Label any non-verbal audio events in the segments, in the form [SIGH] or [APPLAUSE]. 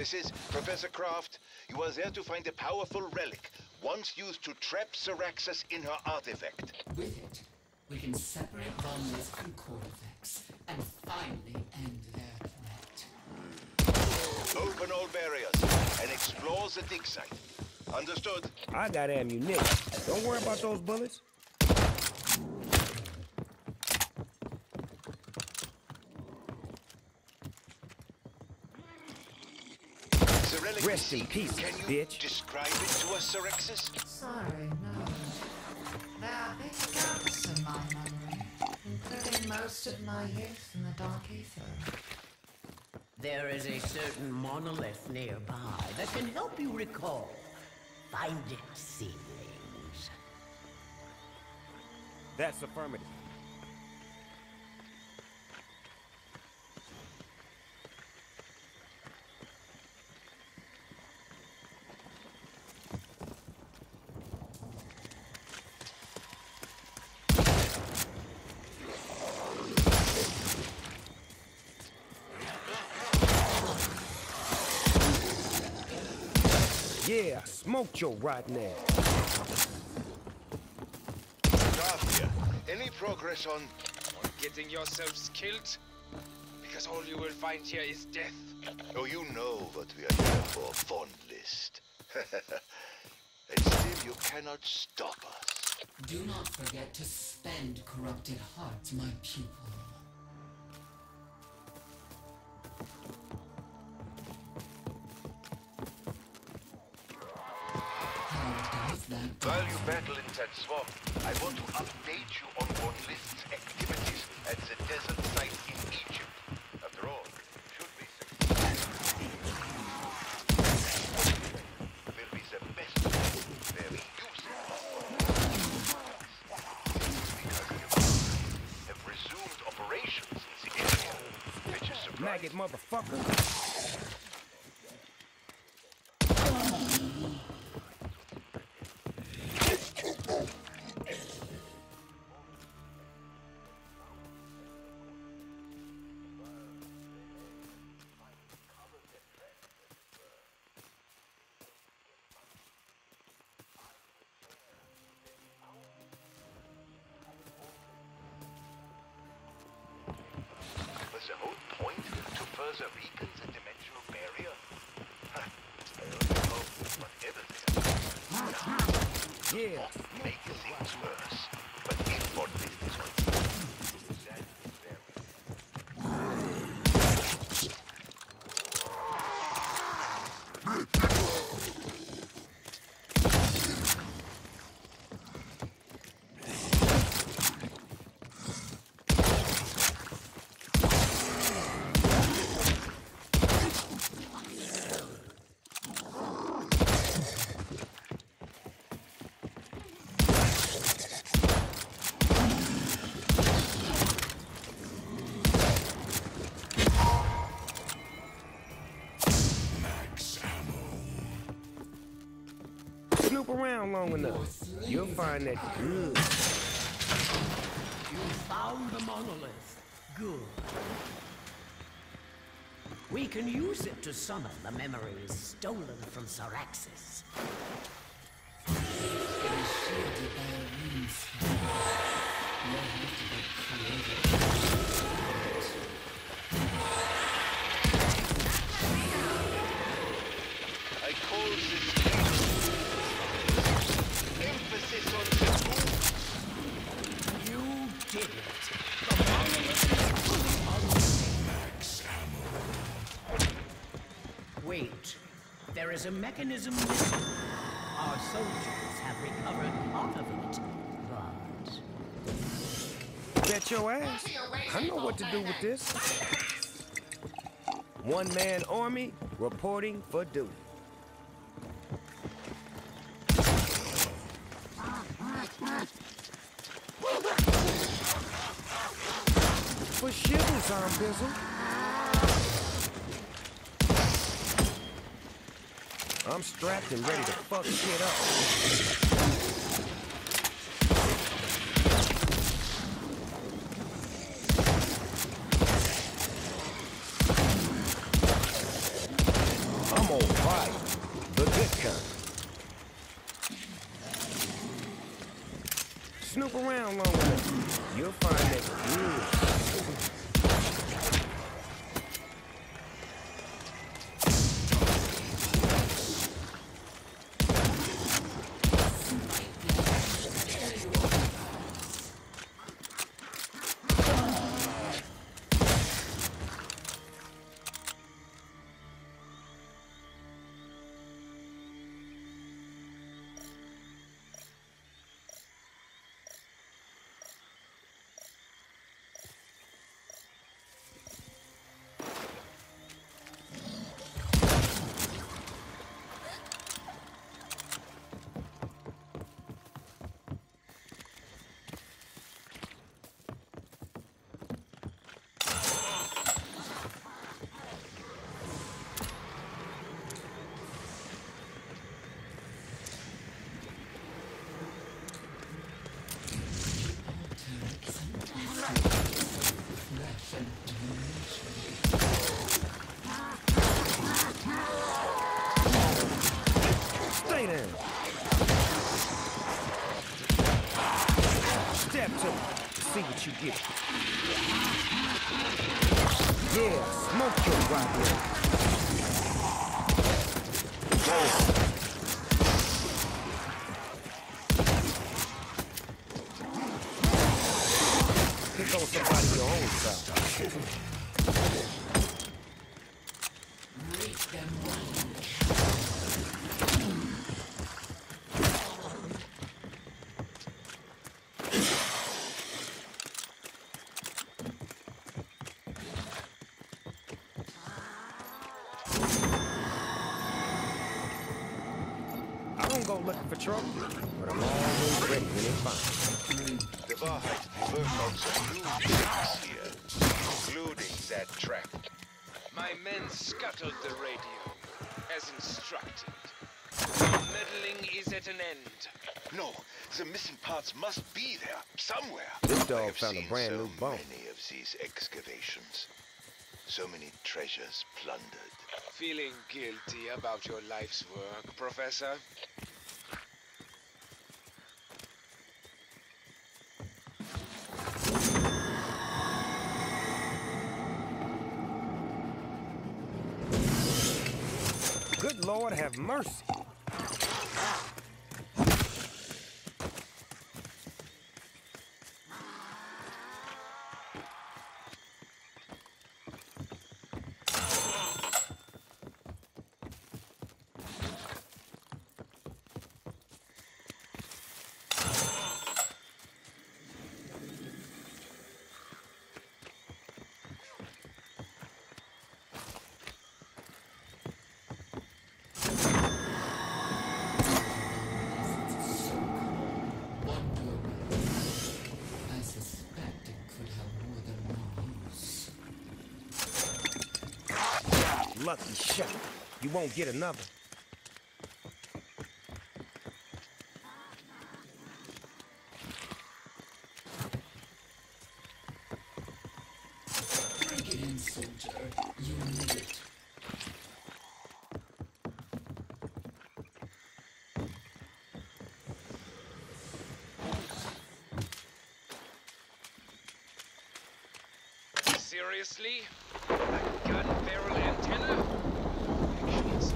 This is Professor Krafft. You are there to find a powerful relic, once used to trap Saraxis in her artifact. With it, we can separate Romulus from Cortex and finally end their threat. Open all barriers and explore the dig site. Understood? I got ammunition. Don't worry about those bullets. Rest in peace, Can you bitch. describe it to us, Saraxis? Sorry, no. There are big gaps in my memory, including most of my youth in the Dark Aether. There is a certain monolith nearby that can help you recall. Find it, seedlings. That's affirmative. Yeah, smoked your rotten ass. Croft. Any progress on... on getting yourselves killed? Because all you will find here is death. Oh, you know what we are here for, Von List. [LAUGHS] and still you cannot stop us. Do not forget to spend corrupted hearts, my pupil. While you battle in that swamp, I want to update you on Von List's activities to further weaken the dimensional barrier? I only hope whatever they are, Yeah, make things worse. Long enough. You'll find that good. You found the monolith. Good. We can use it to summon the memories stolen from Saraxis. A mechanism missing. Our soldiers have recovered part of it, but Bet your ass. I know what to do with this. One man army reporting for duty. For shivers, Arm I'm strapped and ready to fuck shit up. I'm on fire. The good kind. Snoop around long enough. You'll find that good. You get. Yeah, smoke your right leg. Pick on somebody your own side. I don't go looking for trouble, but I'm always ready when they find me. The Wahrheit worked on some new tricks here, including that track. My men scuttled the radio, as instructed. Meddling is at an end. No, the missing parts must be there, somewhere. This I dog have found a seen brand so new bone. many of these excavations. So many treasures plundered. Feeling guilty about your life's work, Professor? Lord, have mercy. You won't get another. Seriously? A gun barrel? Actually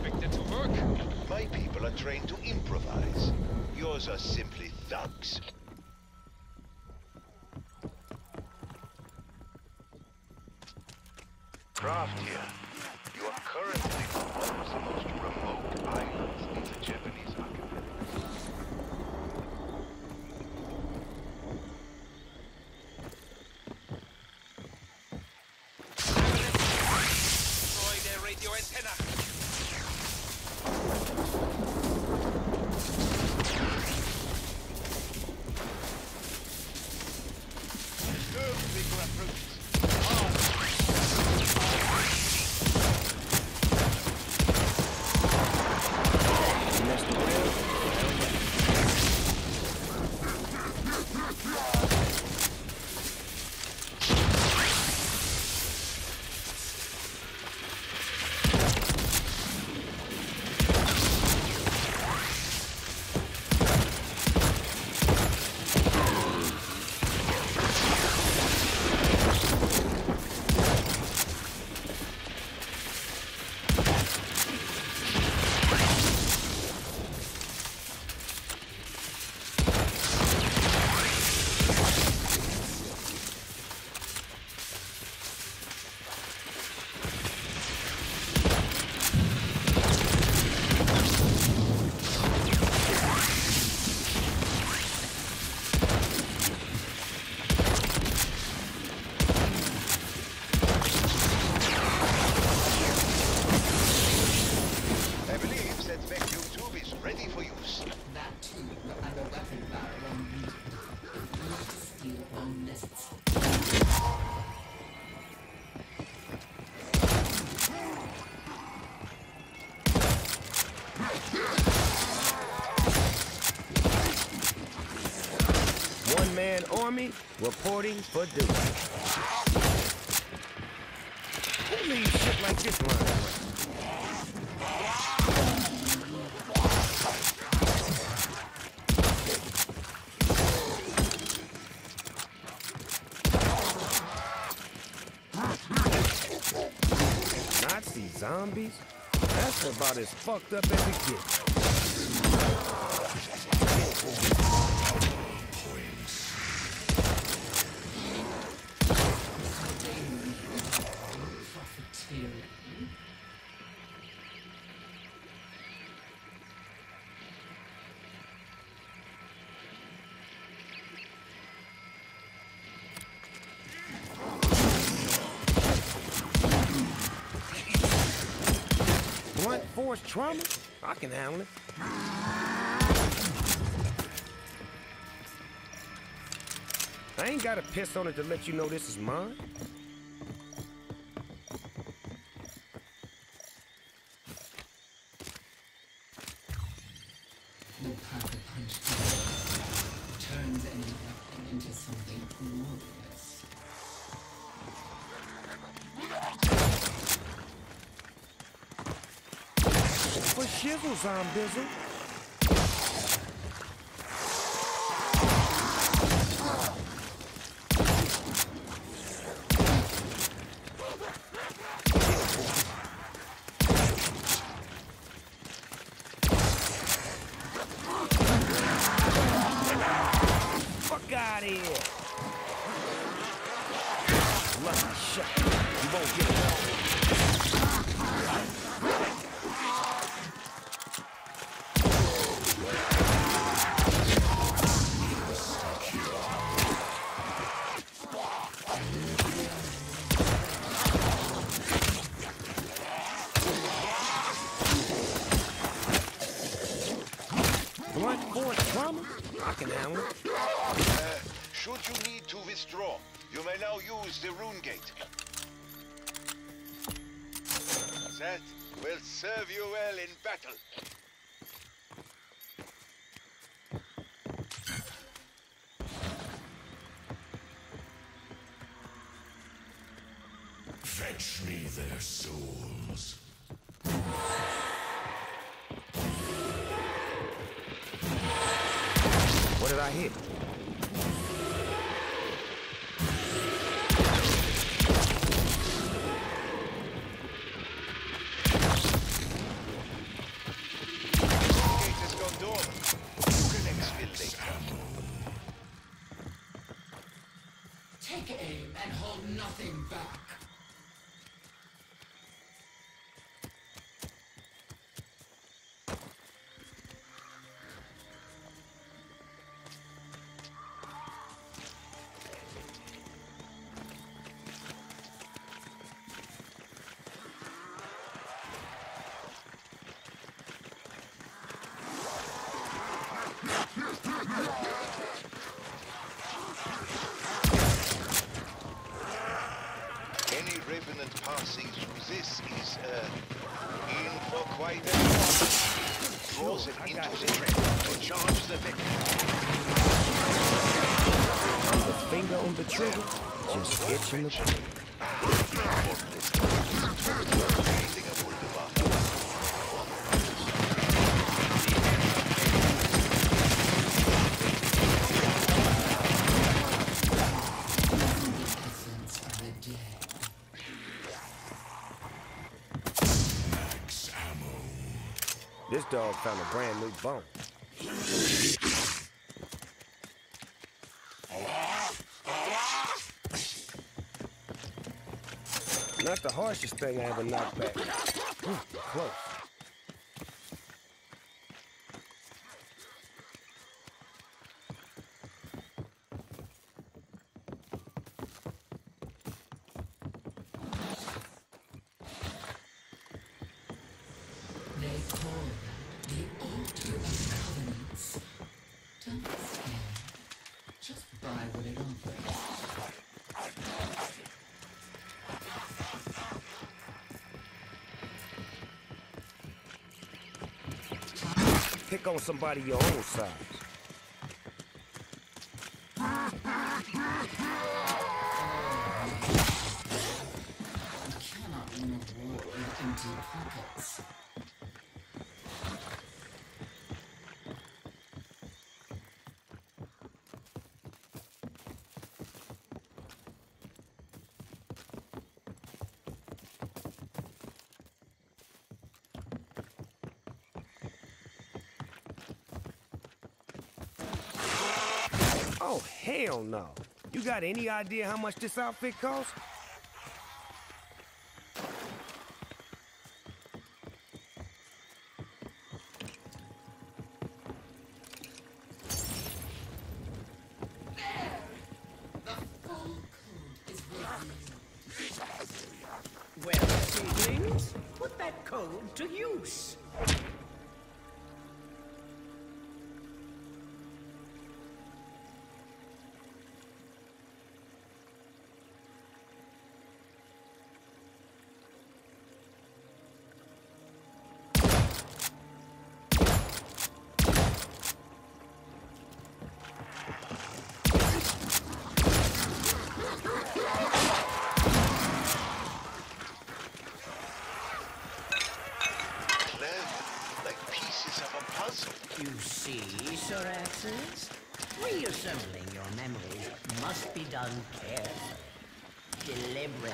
expected to work? My people are trained to improvise. Yours are simply thugs. Reporting for duty. Who shit like this lying? Nazi zombies? That's about as fucked up as it gets. Force trauma? I can handle it. I ain't got to piss on it to let you know this is mine. For shizzle, Fetch me their souls. What did I hit? Any revenant passing through this is, uh, in for quite a while. Draws it into the trap to charge the victim. The finger on the trigger, just itching the Essence found a brand new bone. Not the harshest thing I ever knocked back. Close. On somebody your own size. You cannot win a war with empty pockets. Oh, hell no. You got any idea how much this outfit costs? Reassembling your memories must be done carefully, deliberately.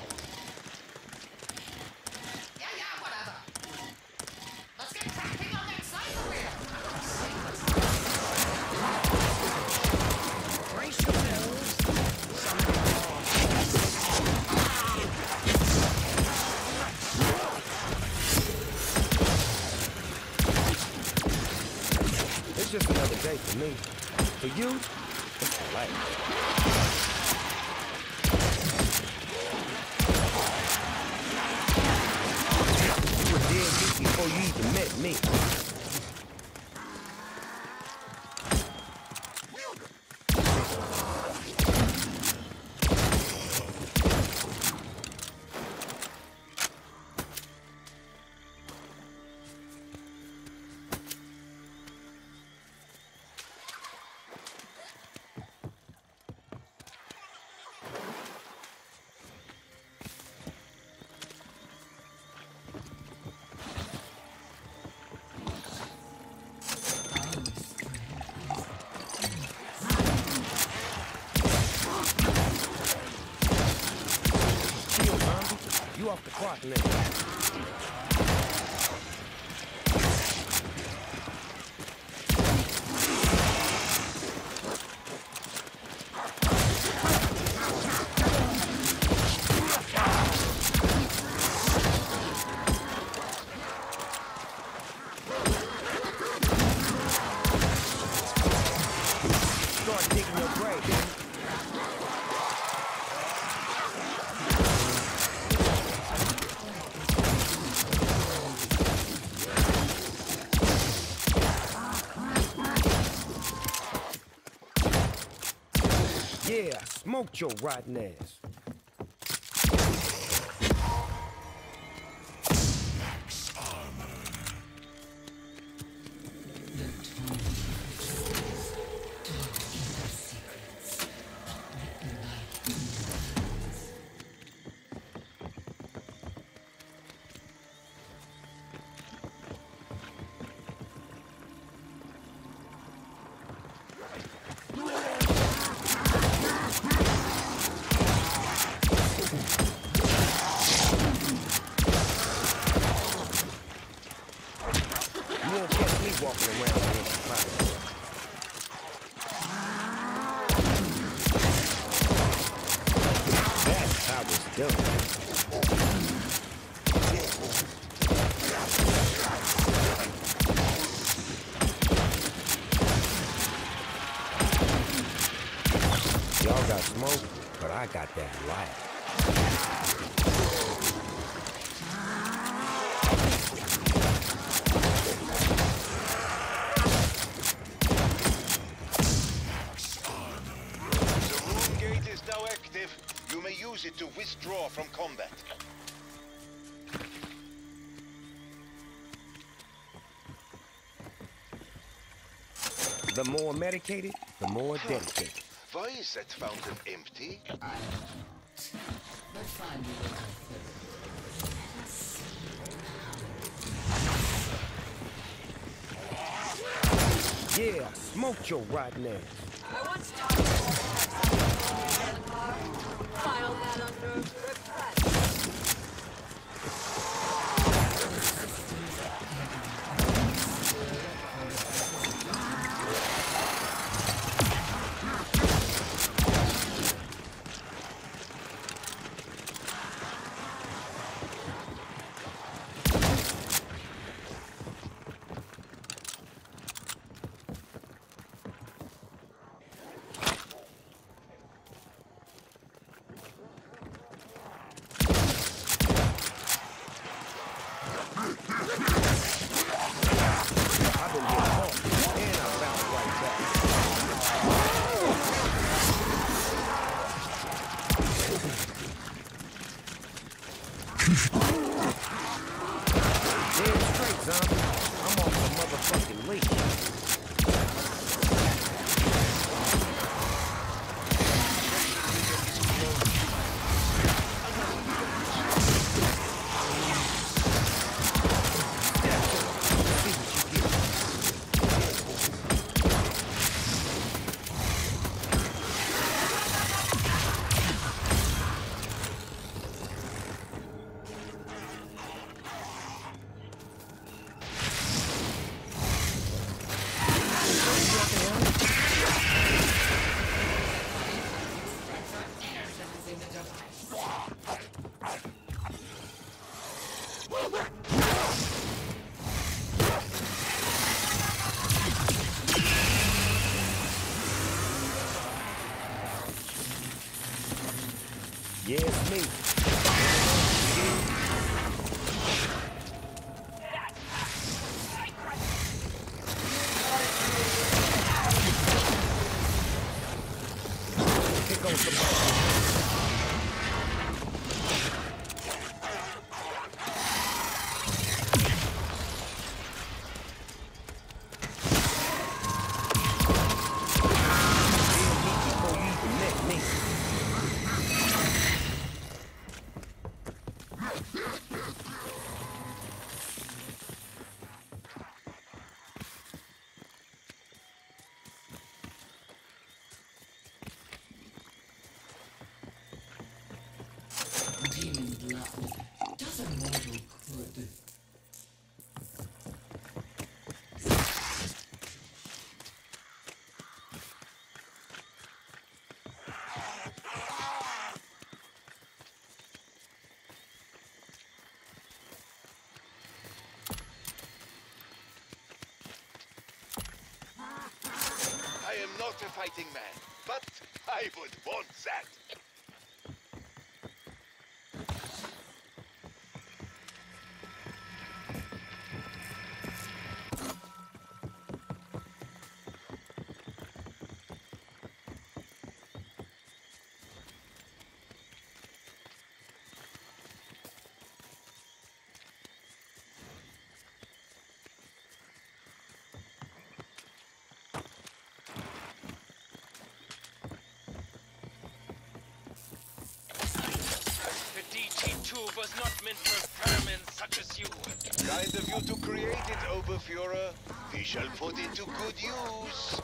Yeah, yeah, whatever. Let's get cracking on that cycle wheel. Brace yourselves. It's just another day for me. For you, it's a life. You were dead before you even met me. Smoked your rotten ass. Combat. The more medicated, the more dedicated. Why is that fountain empty? But find a way to fill it. Yeah, smoked your rotten ass. I once talked to a in the car. File that under Not a fighting man, but I would want that. Kind of you to create it, Oberfuhrer. We shall put it to good use.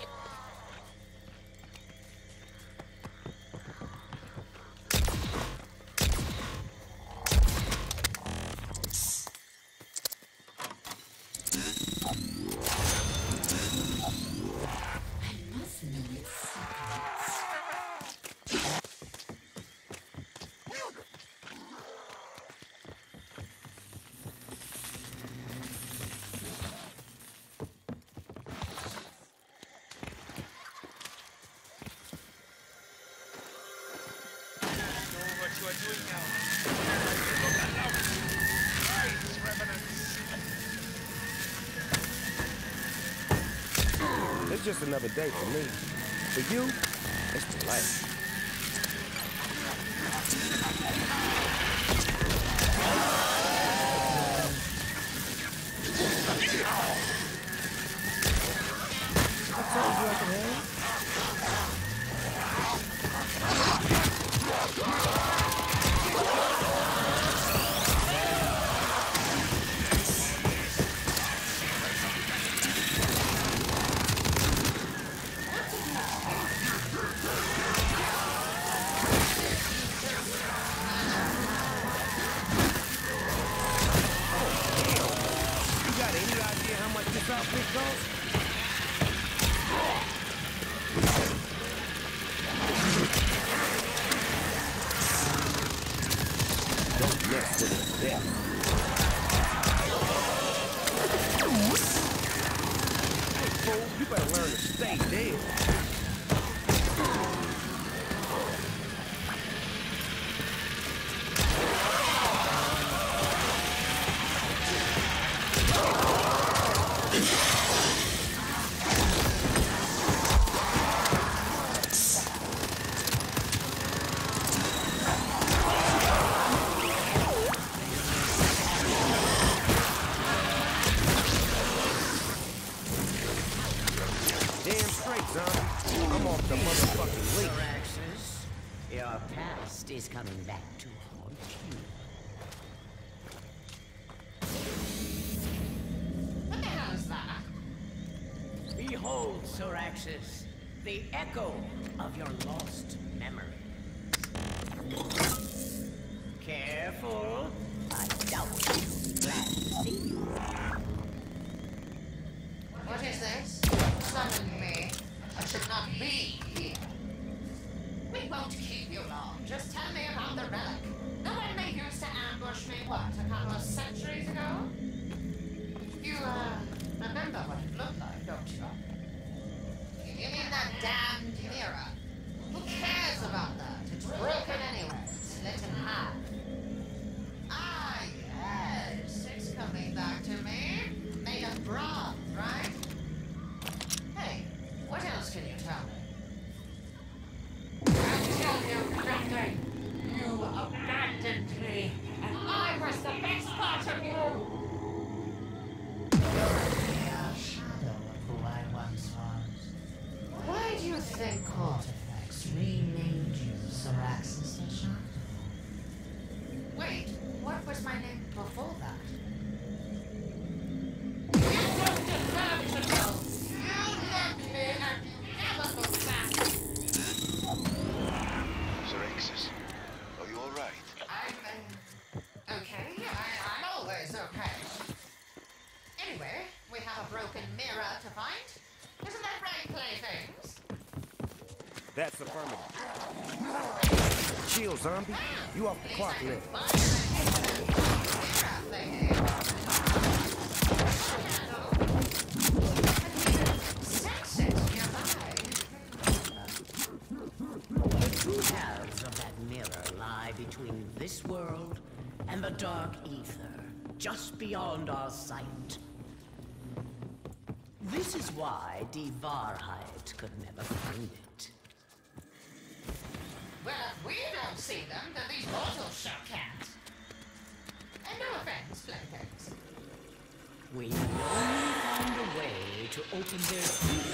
It's just another day for me. For you, it's the last. The motherfucking leash. Saraxis, your past is coming back to haunt you. What the hell is that? Behold, Saraxis, the echo of your lost memories. Careful, I doubt you'll be glad to see you. What is this? Should not be here. We won't keep you long. Just tell me about the relic. The one they used to ambush me, what, a couple of centuries ago? You, uh, zombie. You off the clock now. The two halves of that mirror lie between this world and the dark aether, just beyond our sight. This is why Die Wahrheit could never find it. Well, if we don't see them, then these mortals sure can't. And no offense, playthings. We can only find a way to open their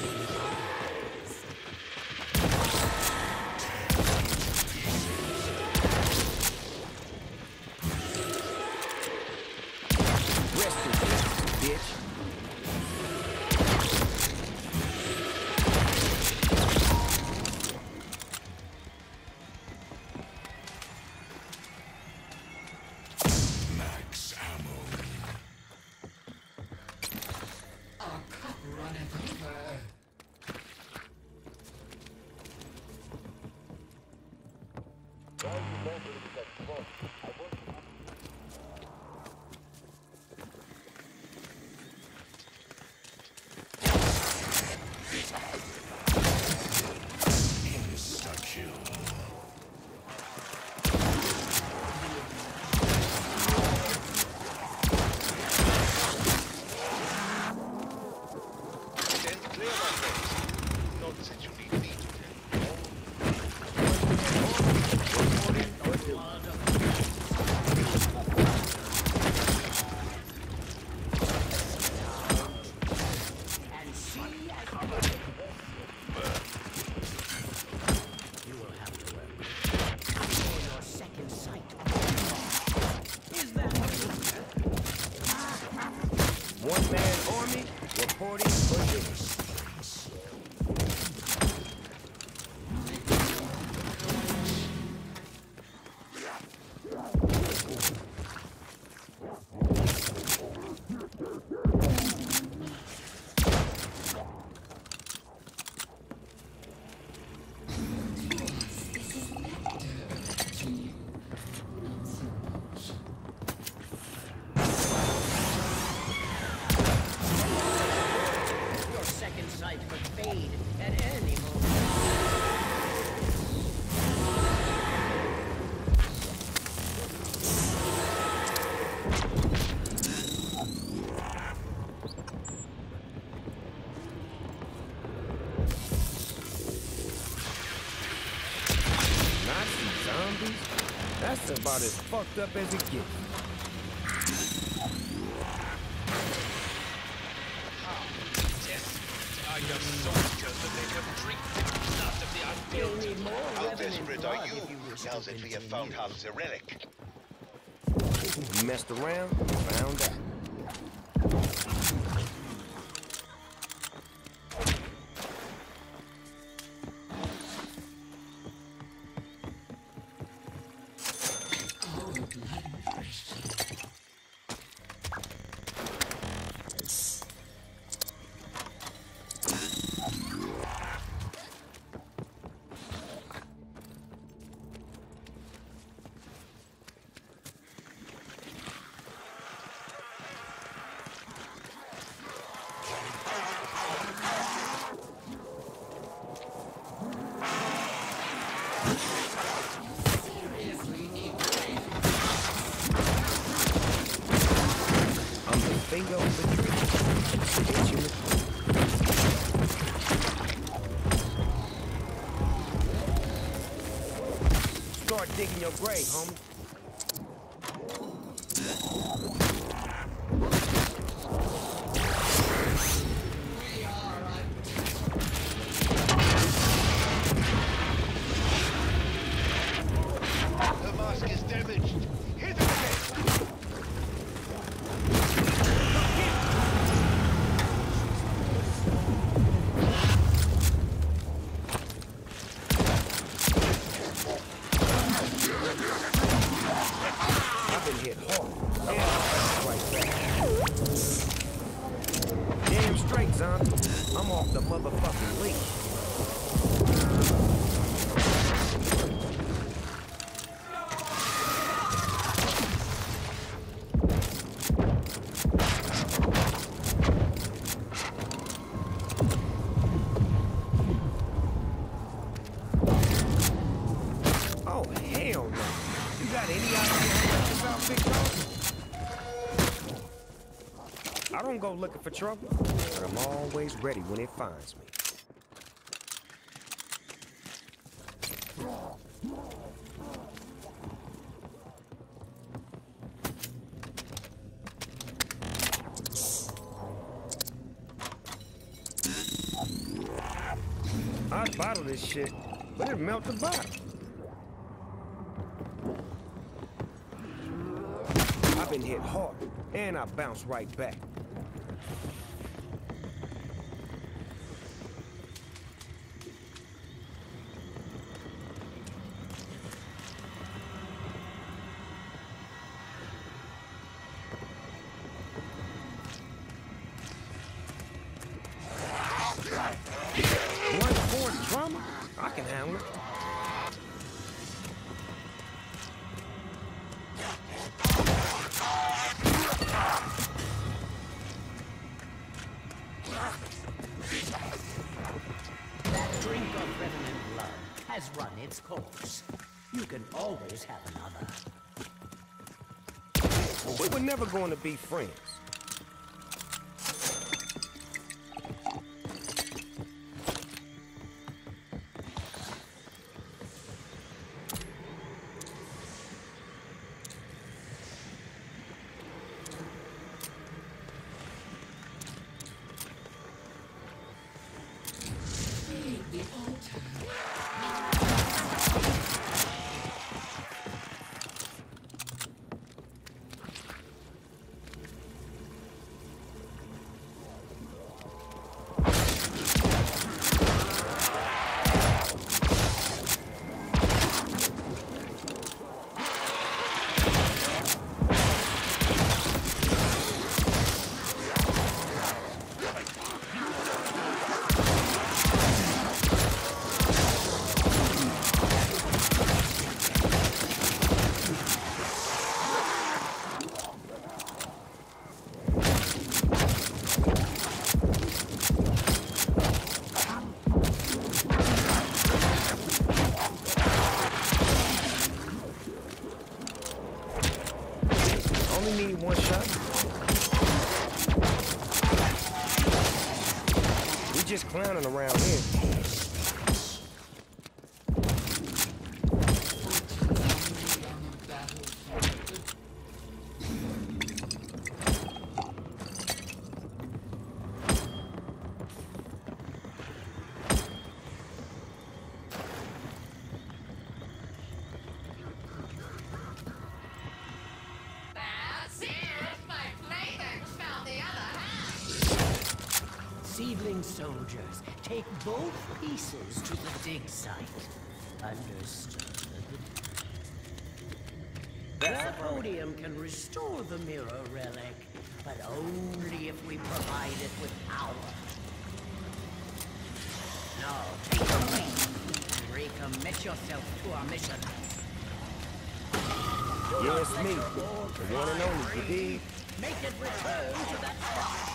fucked up as it gets. Desperate are your soldiers that they would drink the blood of the You'll unbuilt. need more How revenant desperate are you you now that we have continue. found Hal's relic? You messed around, your grave, homie. Looking for trouble, but I'm always ready when it finds me. I'd bottle this shit, but it'd melt the bottle. I've been hit hard, and I bounce right back. Going to be friends. Both pieces to the dig site. Understood. That podium can restore the mirror relic, but only if we provide it with power. Now, take a and recommit yourself to our mission. Yes, me. The one and only? Make it return to that spot.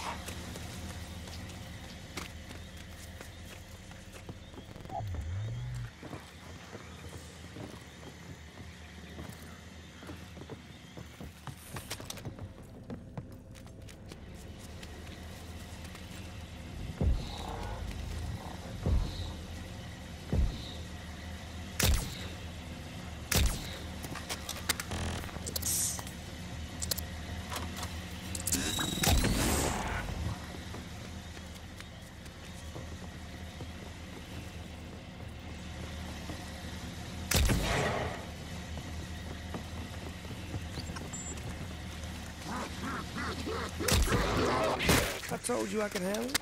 I told you I could handle it.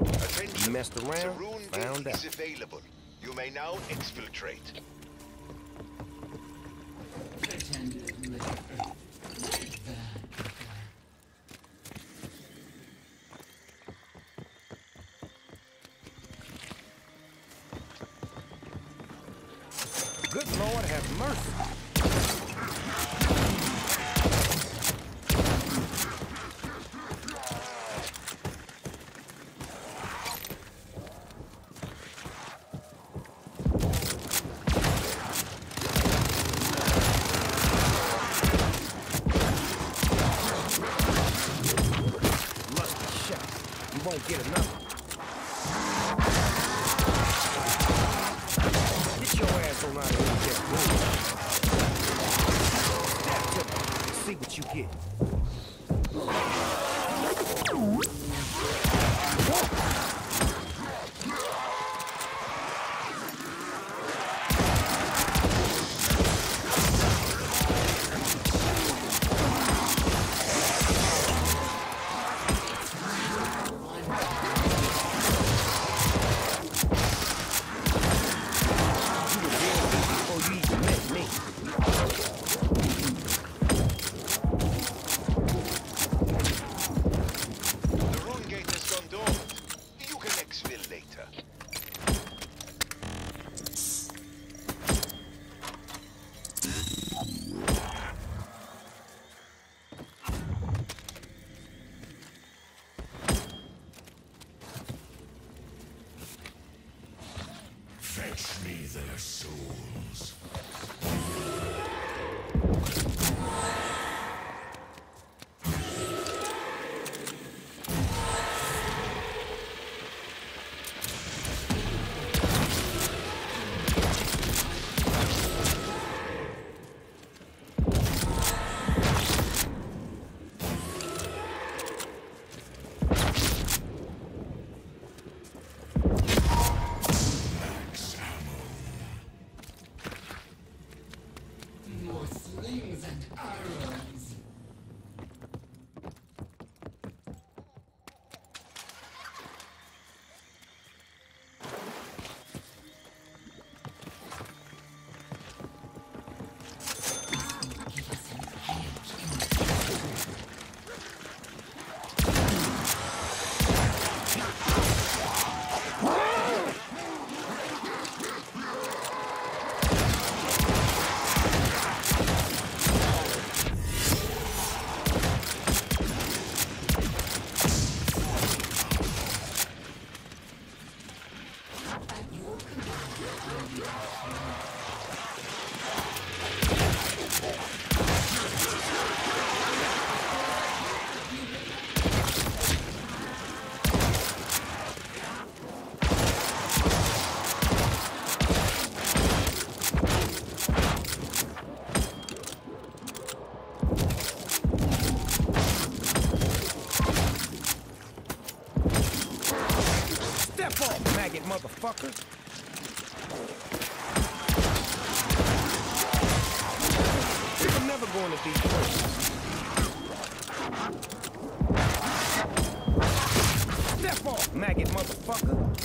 Attention. Messed around, found gate out. is available. You may now exfiltrate. faggot, motherfucker. Never going to be first. Step off, maggot motherfucker.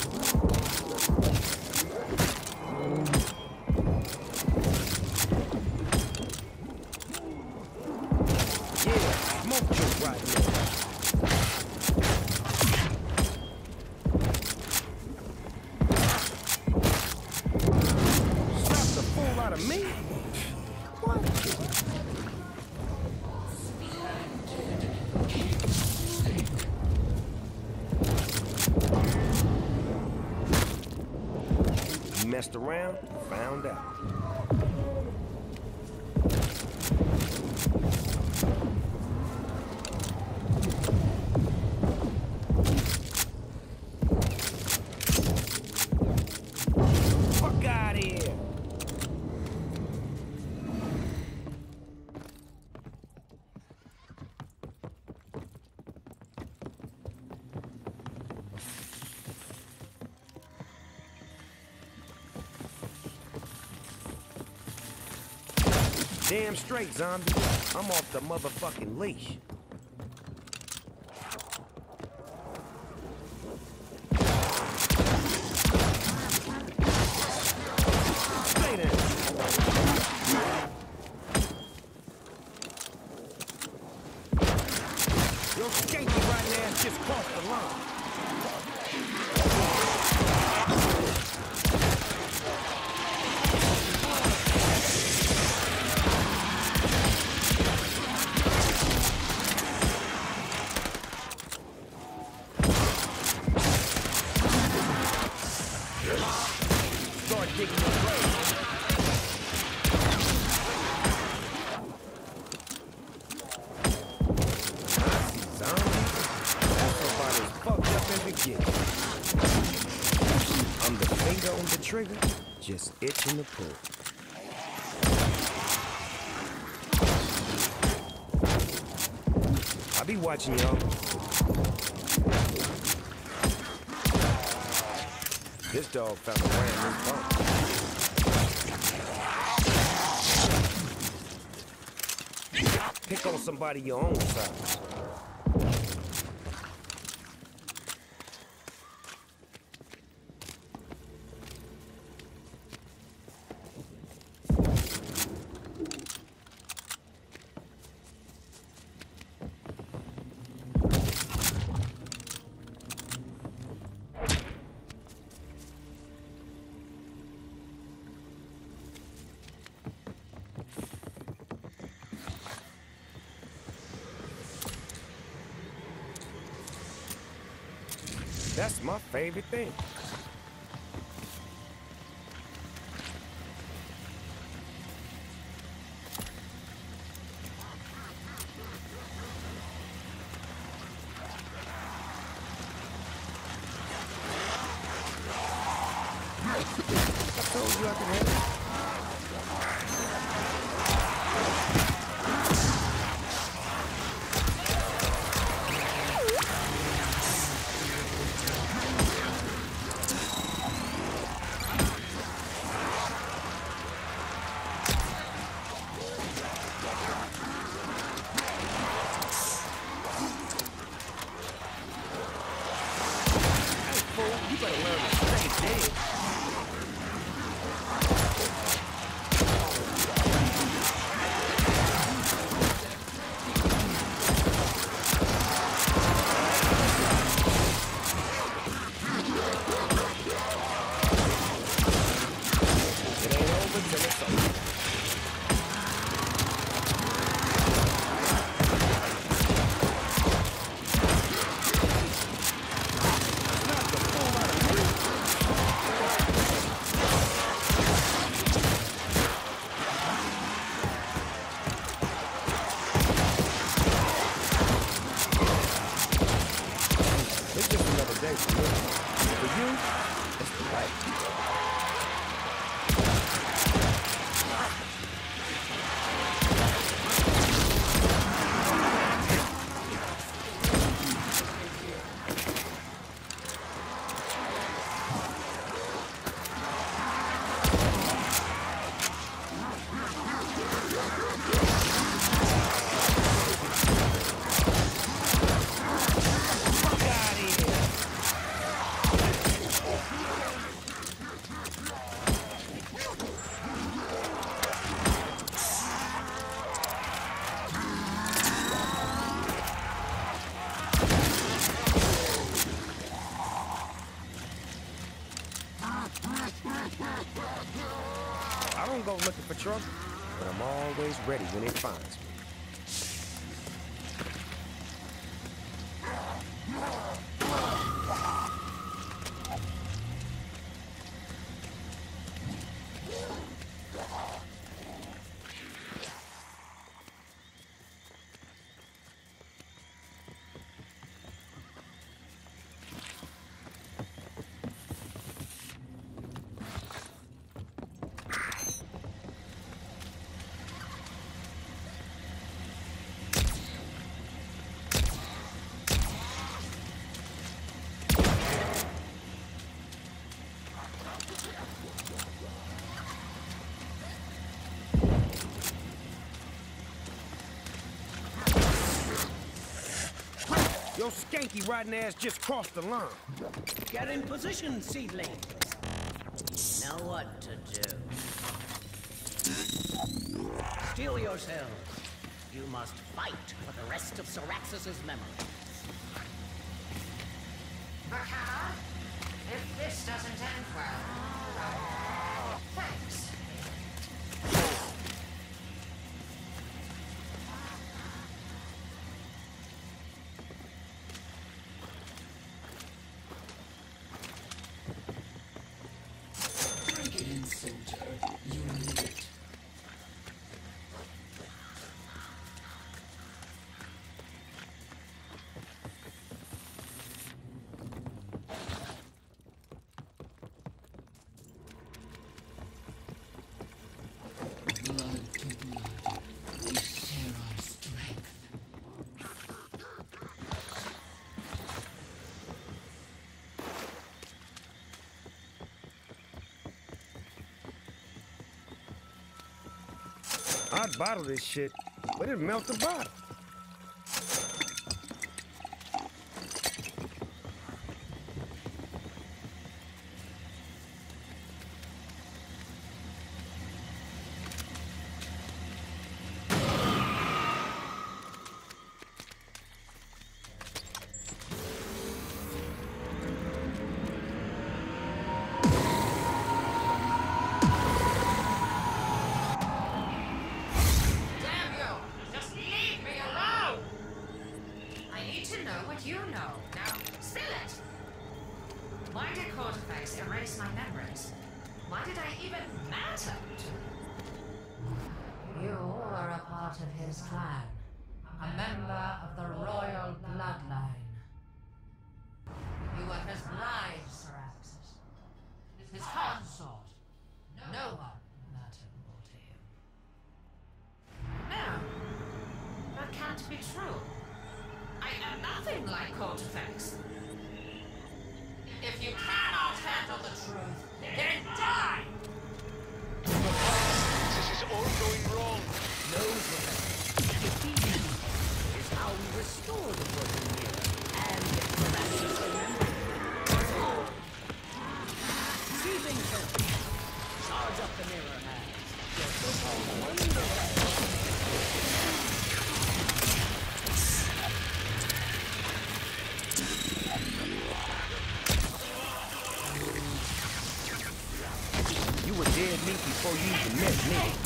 Damn straight, zombie. I'm off the motherfucking leash. the pool. I'll be watching y'all. This dog found a brand new bone. Pick on somebody your own size. everything. I don't go looking for trouble, but I'm always ready when it finds me. Your skanky riding ass just crossed the line. Get in position, seedling. Know what to do. Steel yourself. You must fight for the rest of Saraxis's memory. Makara, if this doesn't I'd bottle this shit, but it melt the bottle. before you even met me.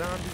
zombies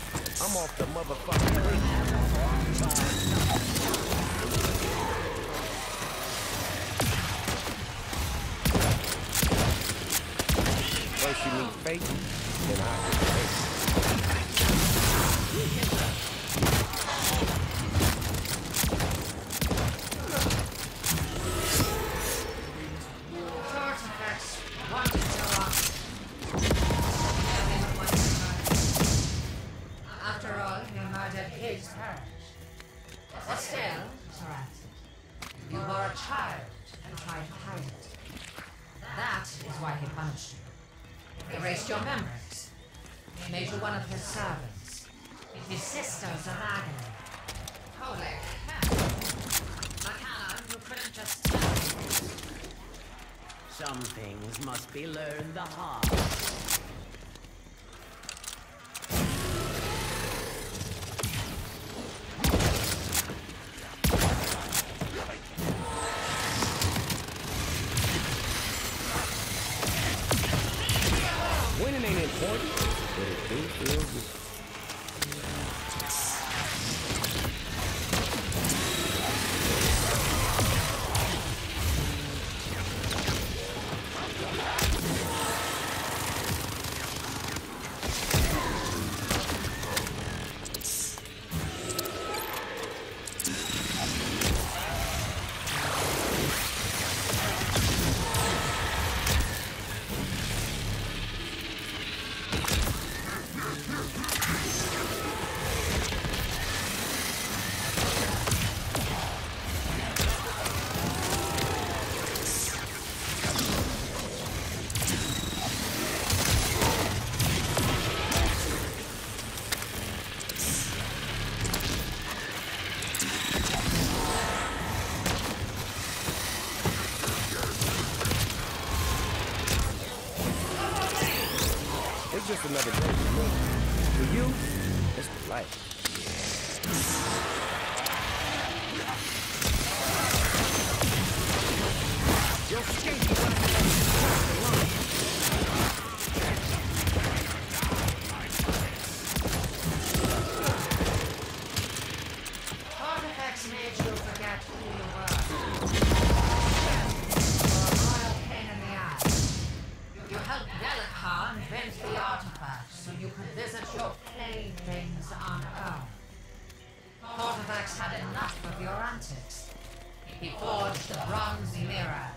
He forged the bronze mirror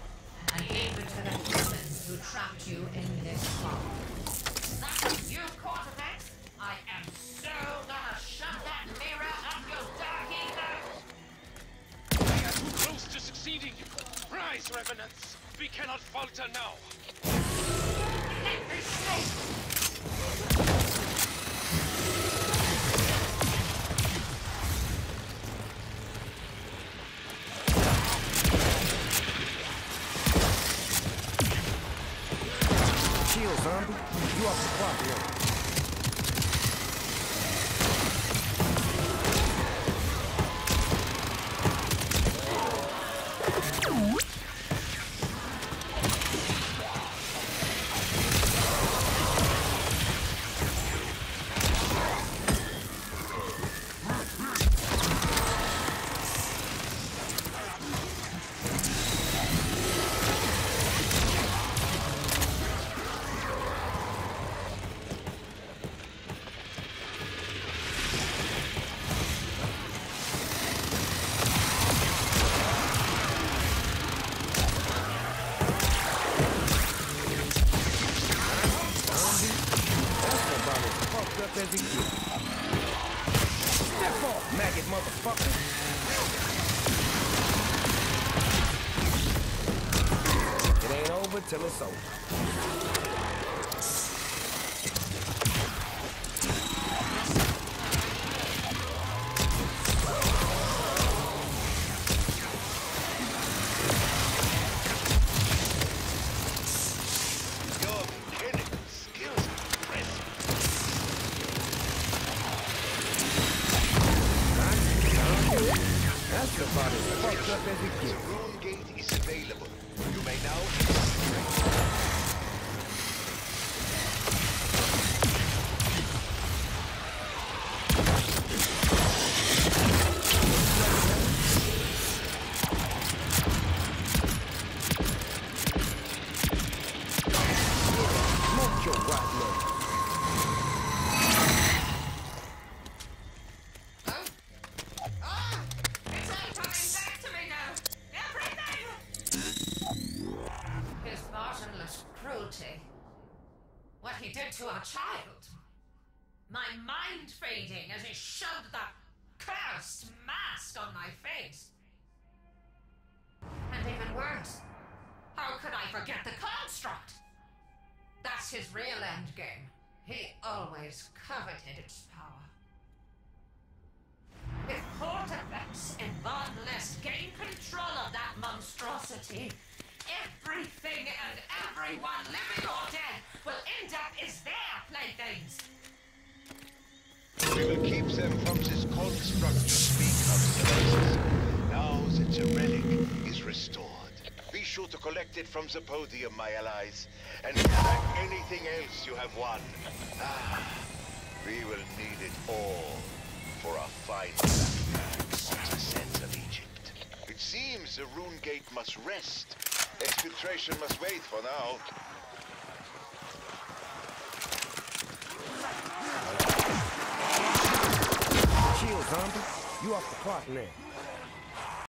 and gave it to the humans who trapped you in this swamp. That you, Kortifex? I am so gonna shut that mirror up your dark aether! I am close to succeeding! Rise, Revenants! We cannot falter now! Let me That's about as fucked up as it gets. The rune gate is available. You may now from the podium, my allies, and collect anything else you have won. Ah, we will need it all for our final on of Egypt. It seems the rune gate must rest. Exfiltration must wait for now. Chill, zombie. You off the clock now.